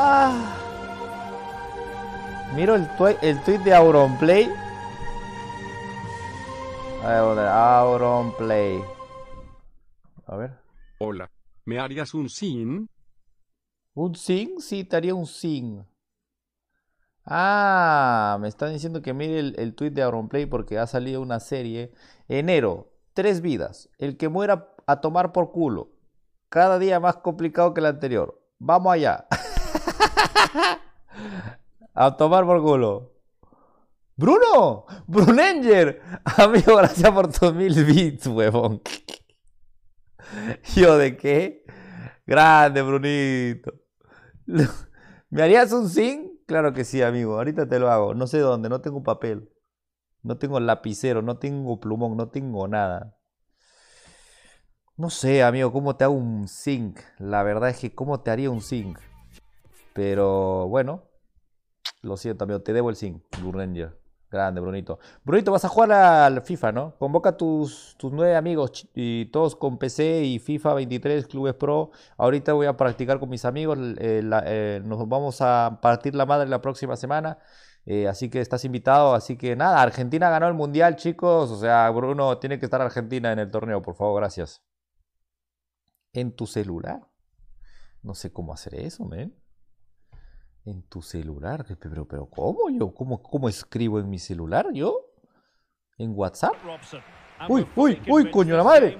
Ah. Miro el, el tweet de Auronplay. Auronplay. A ver. Hola. ¿Me harías un sin? ¿Un sin? Sí, te haría un sin. Ah, me están diciendo que mire el, el tweet de Auronplay porque ha salido una serie. Enero, tres vidas. El que muera a tomar por culo. Cada día más complicado que el anterior. Vamos allá. a tomar por culo. Bruno, Brunenger, amigo, gracias por tus mil bits, huevón. ¿Yo de qué? Grande, Brunito. ¿Me harías un zinc? Claro que sí, amigo. Ahorita te lo hago. No sé dónde, no tengo papel. No tengo lapicero, no tengo plumón, no tengo nada. No sé, amigo, cómo te hago un zinc. La verdad es que cómo te haría un zinc. Pero bueno, lo siento, amigo, te debo el zinc, Blue. Grande, Brunito. Brunito, vas a jugar al FIFA, ¿no? Convoca a tus, tus nueve amigos y todos con PC y FIFA 23, Clubes Pro. Ahorita voy a practicar con mis amigos. Eh, eh, nos vamos a partir la madre la próxima semana. Eh, así que estás invitado. Así que nada, Argentina ganó el mundial, chicos. O sea, Bruno tiene que estar Argentina en el torneo, por favor, gracias. En tu celular. No sé cómo hacer eso, men. En tu celular. Pero, pero ¿cómo yo? ¿Cómo, ¿Cómo escribo en mi celular yo? ¿En WhatsApp? Uy, uy, uy, coño la madre.